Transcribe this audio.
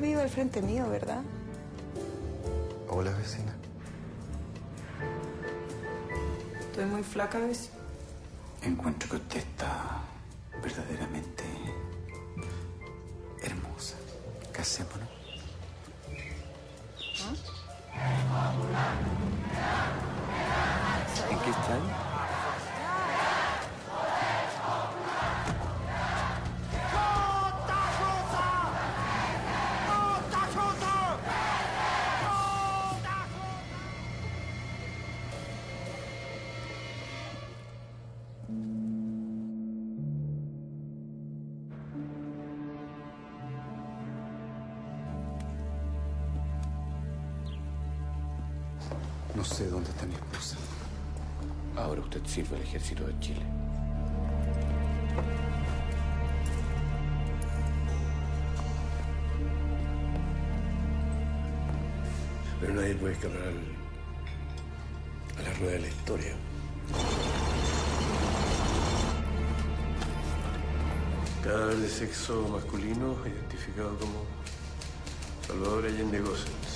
vive al frente mío, ¿verdad? Hola, vecina. Estoy muy flaca, vecina. Encuentro que usted está verdaderamente hermosa. Casémonos. ¿En qué está No sé dónde está mi esposa. Ahora usted sirve al ejército de Chile. Pero nadie puede escapar al- a la rueda de la historia. Cadáver de sexo masculino identificado como Salvador Allende Gossens.